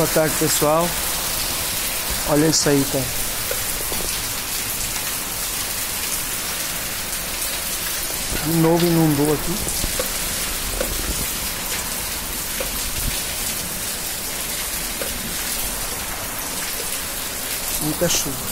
Boa tarde pessoal. Olha isso aí, cara. De novo inundou aqui. Muita chuva.